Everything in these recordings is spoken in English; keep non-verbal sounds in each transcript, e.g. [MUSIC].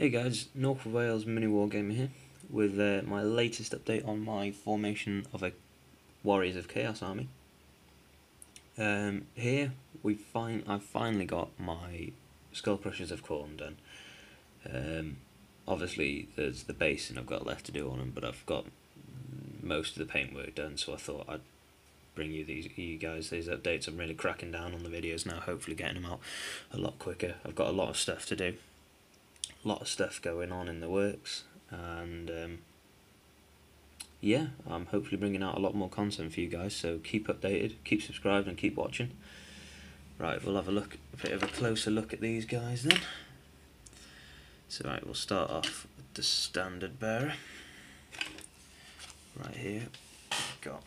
Hey guys, North Wales Mini War Wargamer here with uh, my latest update on my formation of a Warriors of Chaos army. Um, here we find I've finally got my Skull Crushers of Khorne done. Um, obviously there's the base and I've got left to do on them, but I've got most of the paintwork done, so I thought I'd bring you these you guys these updates. I'm really cracking down on the videos now, hopefully getting them out a lot quicker. I've got a lot of stuff to do a lot of stuff going on in the works and um, yeah I'm hopefully bringing out a lot more content for you guys so keep updated keep subscribed and keep watching. Right we'll have a look a bit of a closer look at these guys then. So right we'll start off with the standard bearer. Right here got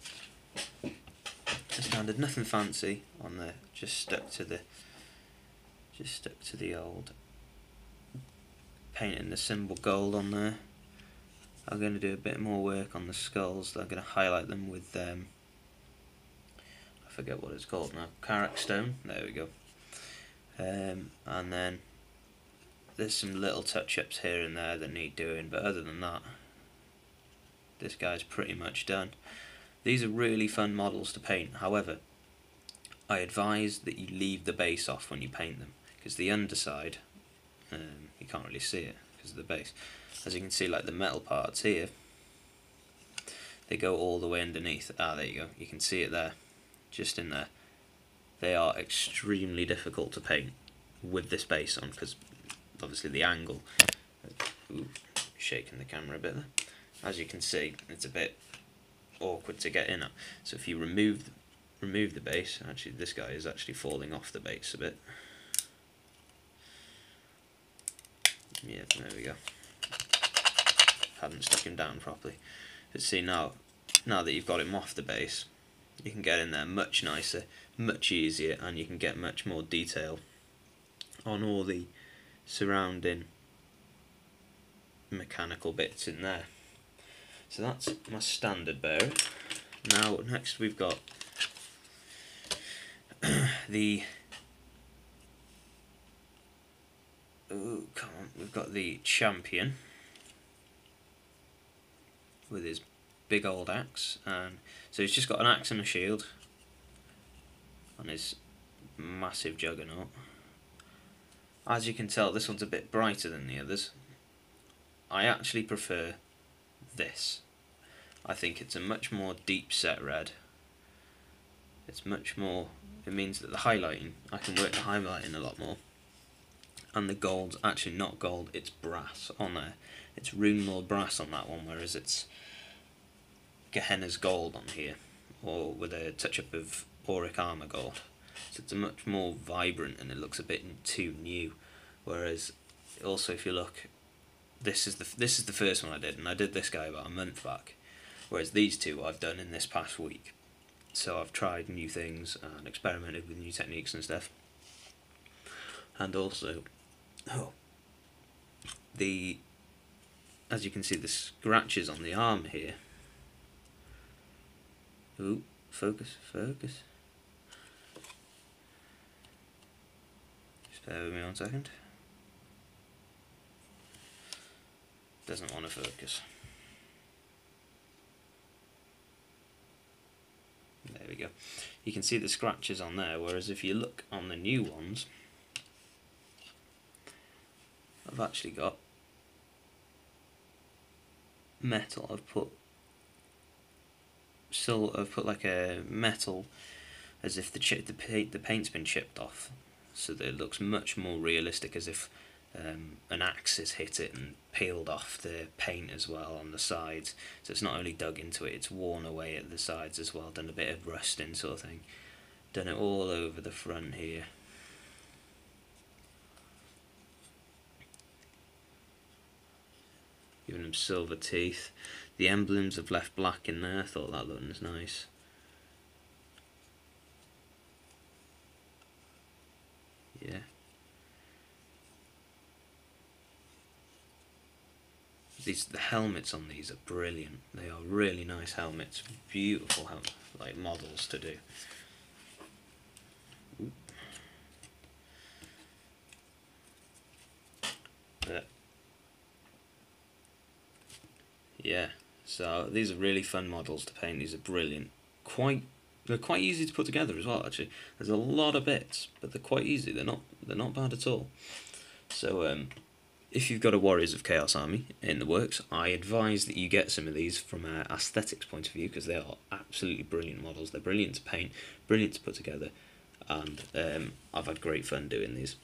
the standard nothing fancy on there just stuck to the just stuck to the old painting the symbol gold on there. I'm going to do a bit more work on the skulls. I'm going to highlight them with, um, I forget what it's called now, Karak stone. There we go. Um, and then there's some little touch-ups here and there that need doing, but other than that, this guy's pretty much done. These are really fun models to paint. However, I advise that you leave the base off when you paint them, because the underside um, you can't really see it because of the base. As you can see, like the metal parts here, they go all the way underneath. Ah, there you go. You can see it there, just in there. They are extremely difficult to paint with this base on because obviously the angle. Ooh, shaking the camera a bit there. As you can see, it's a bit awkward to get in at. So if you remove remove the base, actually this guy is actually falling off the base a bit. Yeah, there we go. Hadn't stuck him down properly. But see now, now that you've got him off the base, you can get in there much nicer, much easier, and you can get much more detail on all the surrounding mechanical bits in there. So that's my standard bearer. Now next we've got [CLEARS THROAT] the Ooh, come on. We've got the champion with his big old axe. And so he's just got an axe and a shield on his massive juggernaut. As you can tell, this one's a bit brighter than the others. I actually prefer this. I think it's a much more deep set red. It's much more, it means that the highlighting, I can work the highlighting a lot more and the gold's actually not gold, it's brass on there. It's Runelord brass on that one, whereas it's Gehenna's gold on here, or with a touch-up of Auric armor gold. So it's a much more vibrant and it looks a bit too new. Whereas, also if you look, this is the this is the first one I did, and I did this guy about a month back. Whereas these two I've done in this past week. So I've tried new things and experimented with new techniques and stuff. And also, oh, the as you can see the scratches on the arm here. Ooh, focus, focus. Just bear with me one second. Doesn't want to focus. There we go. You can see the scratches on there, whereas if you look on the new ones, I've actually got metal. I've put still I've put like a metal as if the chip the paint the paint's been chipped off, so that it looks much more realistic as if um, an axe has hit it and peeled off the paint as well on the sides. So it's not only dug into it, it's worn away at the sides as well, done a bit of rusting sort of thing. Done it all over the front here. Giving them silver teeth. The emblems have left black in there, I thought that looked was nice. Yeah. These the helmets on these are brilliant. They are really nice helmets, beautiful like models to do. Yeah, so these are really fun models to paint. These are brilliant. Quite, they're quite easy to put together as well. Actually, there's a lot of bits, but they're quite easy. They're not, they're not bad at all. So, um, if you've got a Warriors of Chaos army in the works, I advise that you get some of these from an aesthetics point of view because they are absolutely brilliant models. They're brilliant to paint, brilliant to put together, and um, I've had great fun doing these.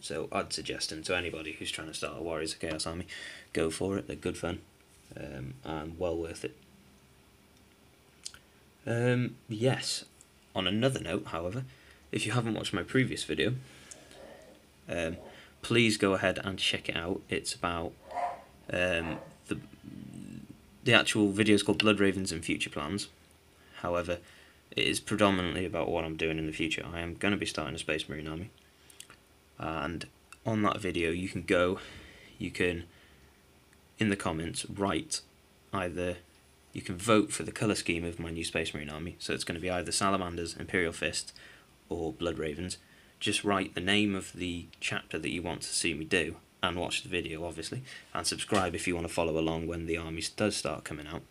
So I'd suggest them to anybody who's trying to start a Warriors of Chaos army. Go for it, they're good fun um, and well worth it. Um, yes, on another note, however, if you haven't watched my previous video, um, please go ahead and check it out. It's about um, the the actual video is called Blood Ravens and Future Plans. However, it is predominantly about what I'm doing in the future. I am going to be starting a Space Marine army, and on that video you can go, you can in the comments write either you can vote for the colour scheme of my new Space Marine army. So it's going to be either Salamanders, Imperial Fist, or Blood Ravens. Just write the name of the chapter that you want to see me do, and watch the video, obviously, and subscribe if you want to follow along when the army does start coming out.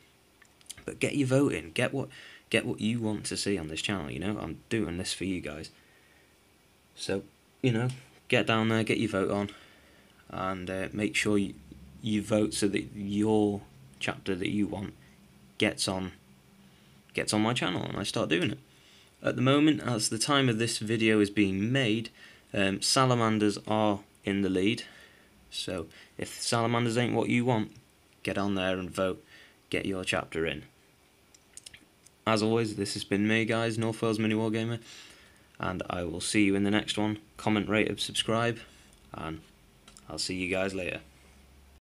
But get your vote in. Get what get what you want to see on this channel. You know, I'm doing this for you guys. So, you know, get down there, get your vote on, and uh, make sure you, you vote so that your chapter that you want gets on gets on my channel and I start doing it. At the moment, as the time of this video is being made, um, salamanders are in the lead. So if salamanders ain't what you want, get on there and vote. Get your chapter in. As always, this has been me, guys, North Wales Mini Wargamer, and I will see you in the next one. Comment, rate, and subscribe, and I'll see you guys later.